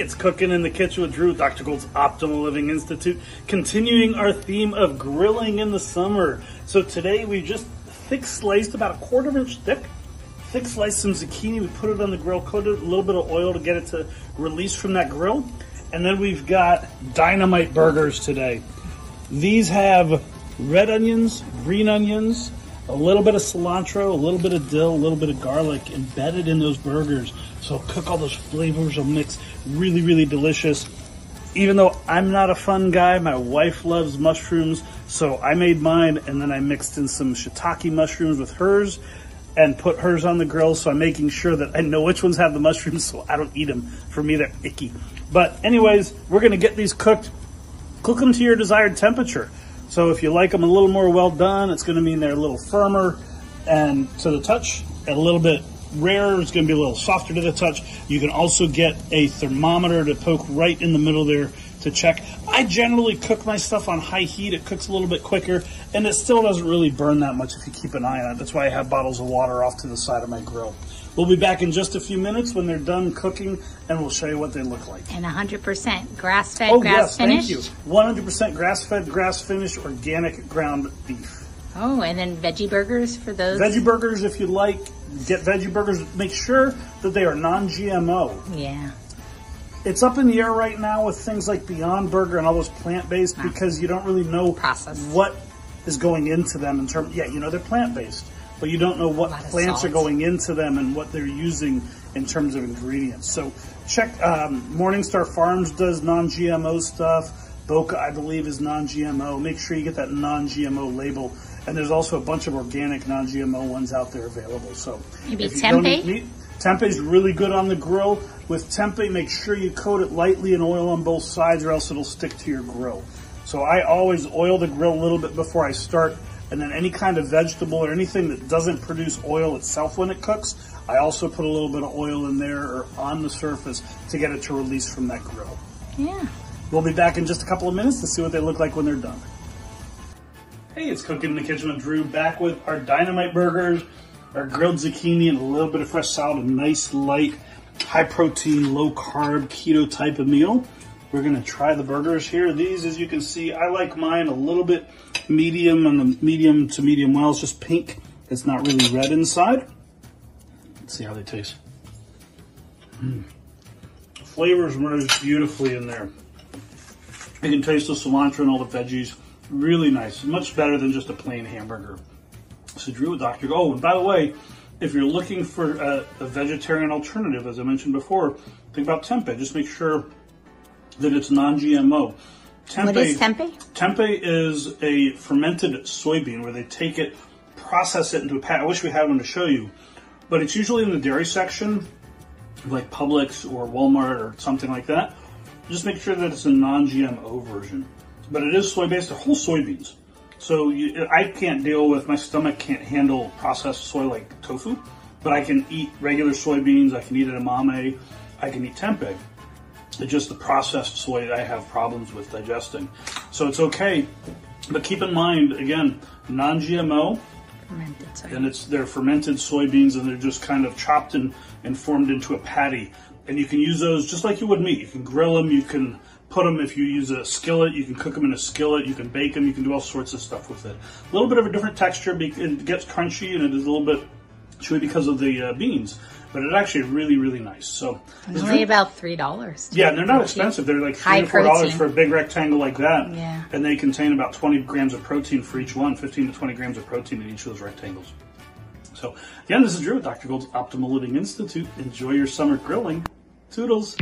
It's Cooking in the Kitchen with Drew, Dr. Gold's Optimal Living Institute, continuing our theme of grilling in the summer. So today we just thick sliced about a quarter of an inch thick, thick sliced some zucchini. We put it on the grill, coated a little bit of oil to get it to release from that grill. And then we've got dynamite burgers today. These have red onions, green onions, a little bit of cilantro, a little bit of dill, a little bit of garlic embedded in those burgers. So cook all those flavors will mix really, really delicious. Even though I'm not a fun guy, my wife loves mushrooms, so I made mine and then I mixed in some shiitake mushrooms with hers and put hers on the grill. So I'm making sure that I know which ones have the mushrooms so I don't eat them. For me, they're icky. But anyways, we're gonna get these cooked. Cook them to your desired temperature. So if you like them a little more well done, it's gonna mean they're a little firmer and to the touch, a little bit rarer. It's going to be a little softer to the touch. You can also get a thermometer to poke right in the middle there to check. I generally cook my stuff on high heat. It cooks a little bit quicker, and it still doesn't really burn that much if you keep an eye on it. That's why I have bottles of water off to the side of my grill. We'll be back in just a few minutes when they're done cooking, and we'll show you what they look like. And 100% grass fed, Oh, grass yes, finished. thank you. 100% grass fed, grass finished, organic ground beef. Oh, and then veggie burgers for those. Veggie burgers, if you like, get veggie burgers. Make sure that they are non GMO. Yeah. It's up in the air right now with things like Beyond Burger and all those plant based because you don't really know Processed. what is going into them in terms. Yeah, you know they're plant based, but you don't know what plants are going into them and what they're using in terms of ingredients. So check. Um, Morningstar Farms does non-GMO stuff. Boca, I believe, is non-GMO. Make sure you get that non-GMO label. And there's also a bunch of organic non-GMO ones out there available. So Maybe if you don't tempeh? eat meat, Tempeh is really good on the grill. With tempeh, make sure you coat it lightly in oil on both sides or else it'll stick to your grill. So I always oil the grill a little bit before I start, and then any kind of vegetable or anything that doesn't produce oil itself when it cooks, I also put a little bit of oil in there or on the surface to get it to release from that grill. Yeah. We'll be back in just a couple of minutes to see what they look like when they're done. Hey, it's Cooking in the Kitchen with Drew, back with our dynamite burgers, our grilled zucchini, and a little bit of fresh salad, a nice, light, high protein, low carb, keto type of meal. We're gonna try the burgers here. These, as you can see, I like mine a little bit medium and the medium to medium well. It's just pink. It's not really red inside. Let's see how they taste. Mm. Flavors merge beautifully in there. You can taste the cilantro and all the veggies. Really nice. Much better than just a plain hamburger. So Drew with Dr. Oh, and by the way, if you're looking for a, a vegetarian alternative, as I mentioned before, think about tempeh. Just make sure that it's non-GMO. Tempeh, What is tempeh? Tempeh is a fermented soybean where they take it, process it into a pat. I wish we had one to show you, but it's usually in the dairy section, like Publix or Walmart or something like that. Just make sure that it's a non-GMO version. But it is soy-based, they're whole soybeans. So you, I can't deal with, my stomach can't handle processed soy like tofu, but I can eat regular soybeans, I can eat edamame, I can eat tempeh. It's just the processed soy that I have problems with digesting. So it's okay, but keep in mind, again, non-GMO, Fermented and it's they're fermented soybeans and they're just kind of chopped and, and formed into a patty. And you can use those just like you would meat. You can grill them, you can put them if you use a skillet, you can cook them in a skillet, you can bake them, you can do all sorts of stuff with it. A little bit of a different texture, it gets crunchy and it is a little bit chewy because of the uh, beans, but it's actually really, really nice. So, It's only about three dollars. yeah, and they're not expensive. They're like three High to four dollars for a big rectangle like that. Yeah. And they contain about 20 grams of protein for each one, 15 to 20 grams of protein in each of those rectangles. So, again, this is Drew with Dr. Gold's Optimal Living Institute. Enjoy your summer grilling. Toodles.